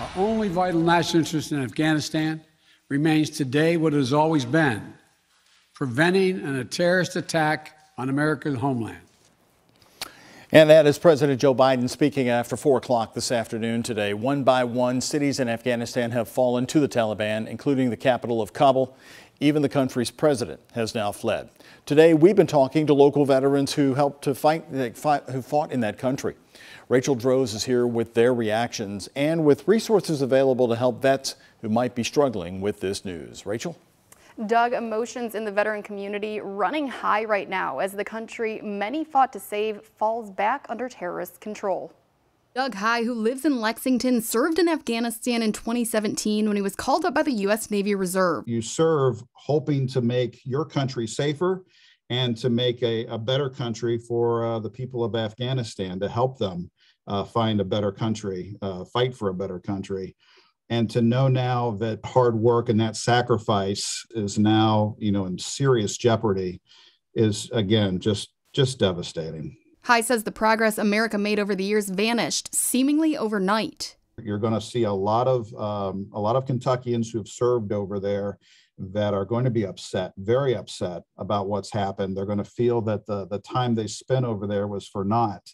Our only vital national interest in Afghanistan remains today what it has always been preventing a terrorist attack on America's homeland. And that is President Joe Biden speaking after 4 o'clock this afternoon today. One by one, cities in Afghanistan have fallen to the Taliban, including the capital of Kabul. Even the country's president has now fled. Today, we've been talking to local veterans who helped to eh, fight, who fought in that country. Rachel Droze is here with their reactions and with resources available to help vets who might be struggling with this news. Rachel? Doug, emotions in the veteran community running high right now as the country many fought to save falls back under terrorist control. Doug High, who lives in Lexington, served in Afghanistan in 2017 when he was called up by the U.S. Navy Reserve. You serve hoping to make your country safer and to make a, a better country for uh, the people of Afghanistan, to help them uh, find a better country, uh, fight for a better country and to know now that hard work and that sacrifice is now you know in serious jeopardy is again just just devastating high says the progress america made over the years vanished seemingly overnight. You're going to see a lot of um, a lot of kentuckians who have served over there that are going to be upset very upset about what's happened. They're going to feel that the the time they spent over there was for naught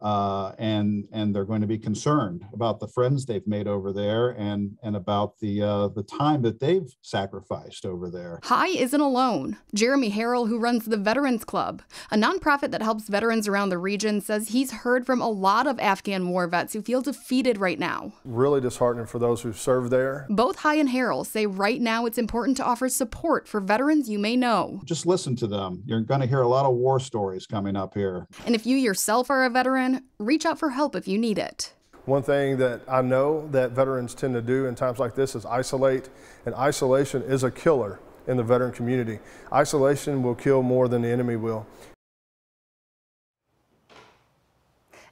uh, and and they're going to be concerned about the friends they've made over there and and about the uh, the time that they've sacrificed over there. High isn't alone. Jeremy Harrell, who runs the Veterans Club, a nonprofit that helps veterans around the region, says he's heard from a lot of Afghan war vets who feel defeated right now. Really disheartening for those who served there. Both High and Harrell say right now it's important to offer support for veterans you may know. Just listen to them. You're going to hear a lot of war stories coming up here. And if you yourself are a veteran reach out for help if you need it. One thing that I know that veterans tend to do in times like this is isolate, and isolation is a killer in the veteran community. Isolation will kill more than the enemy will.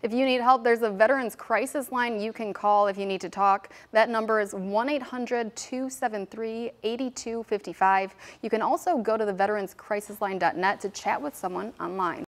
If you need help, there's a Veterans Crisis Line you can call if you need to talk. That number is 1-800-273-8255. You can also go to the veteranscrisisline.net to chat with someone online.